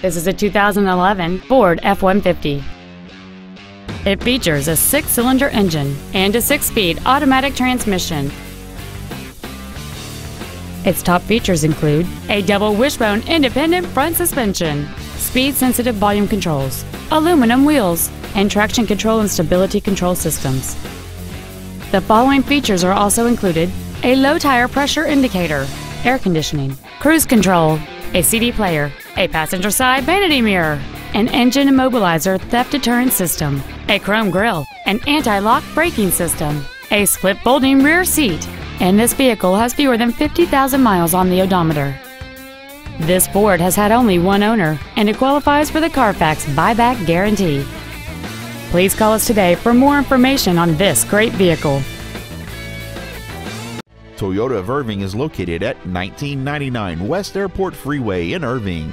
This is a 2011 Ford F-150. It features a six-cylinder engine and a six-speed automatic transmission. Its top features include a double wishbone independent front suspension, speed-sensitive volume controls, aluminum wheels, and traction control and stability control systems. The following features are also included a low tire pressure indicator, air conditioning, cruise control, a CD player, a passenger side vanity mirror, an engine immobilizer theft deterrent system, a chrome grille, an anti-lock braking system, a split folding rear seat, and this vehicle has fewer than 50,000 miles on the odometer. This Ford has had only one owner and it qualifies for the Carfax buyback guarantee. Please call us today for more information on this great vehicle. Toyota of Irving is located at 1999 West Airport Freeway in Irving.